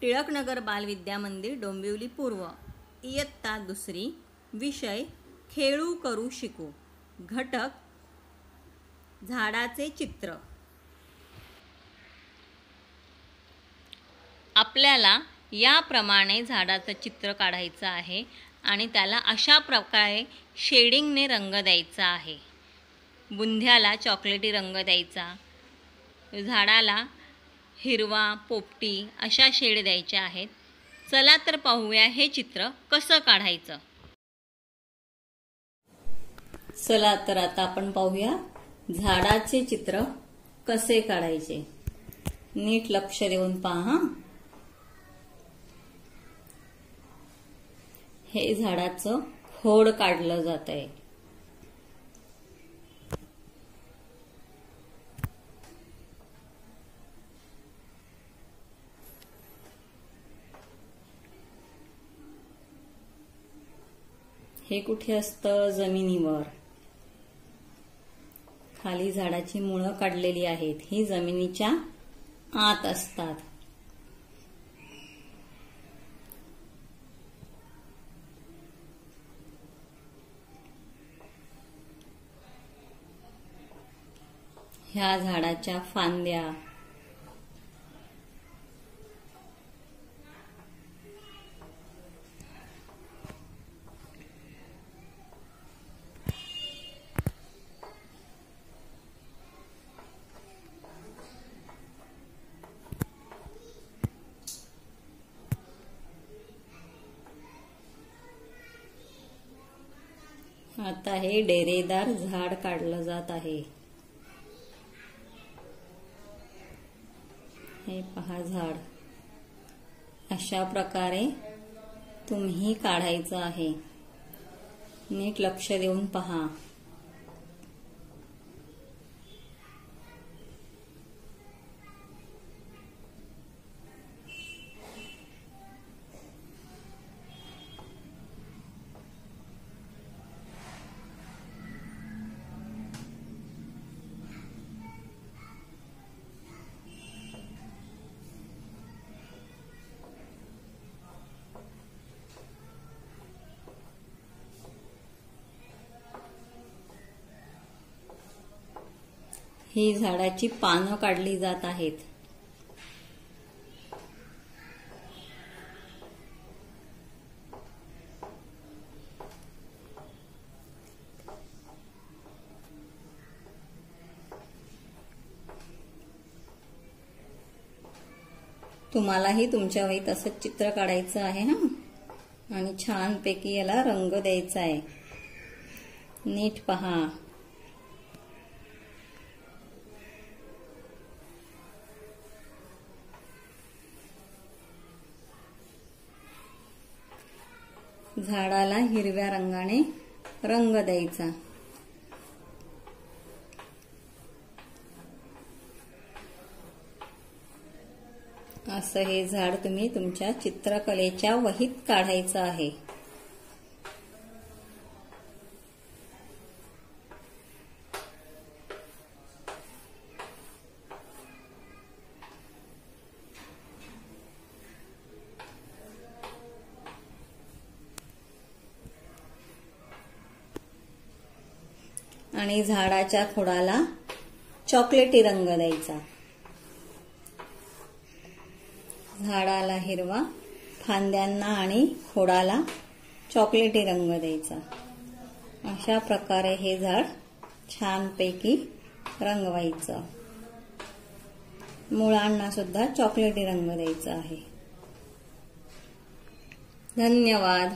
टिळकनगर बालविद्या मंदिर डोंबिवली पूर्व. इयत्ता दुसरी. विषय खेळू करू शिकू. घटक झाडाचे चित्र. आपल्याला याप्रमाणे झाडाचं चित्र काढायचं आहे आणि त्याला अशा प्रकारे शेडिंगने रंग द्यायचा आहे. बुंध्याला चॉकलेटी रंग द्यायचा. झाडाला हिरवा पोपटी अशा शेड द्यायच्या आहेत. चला तर पाहूया हे चित्र कसं काढायचं. चला तर आता आपण पाहूया झाडाचे चित्र कसे काढायचे. नीट लक्ष देऊन पहा. हे झाडाचं खोड काढलं जात आहे हे कुठे असतं? जमिनीवर. खाली झाडाची मुळं काढलेली आहेत. ही जमिनीच्या आत असतात. ह्या झाडाच्या फांद्या आता हे डेरेदार झाड काढलं जात आहे. हे पहा झाड. अशा प्रकारे तुम्ही काढायचं आहे. नीट लक्ष देऊन पहा. ही झाडाची पानं काढली जात आहेत. तुम्हालाही तुमच्या वहीत असं चित्र काढायचं आहे हा? आणि छानपैकी याला रंग द्यायचा आहे. नीट पहा. झाडाला हिरव्या रंगाने रंग द्यायचा. असं हे झाड तुम्ही तुमच्या चित्रकलेच्या वहीत काढायचं आहे. आणि झाडाच्या खोडाला चॉकलेटी रंग द्यायचा. झाडाला हिरवा फांद्यांना आणि खोडाला चॉकलेटी रंग द्यायचा. अशा प्रकारे हे झाड छानपैकी रंगवायचं. मुळांना सुद्धा चॉकलेटी रंग द्यायचा आहे. धन्यवाद.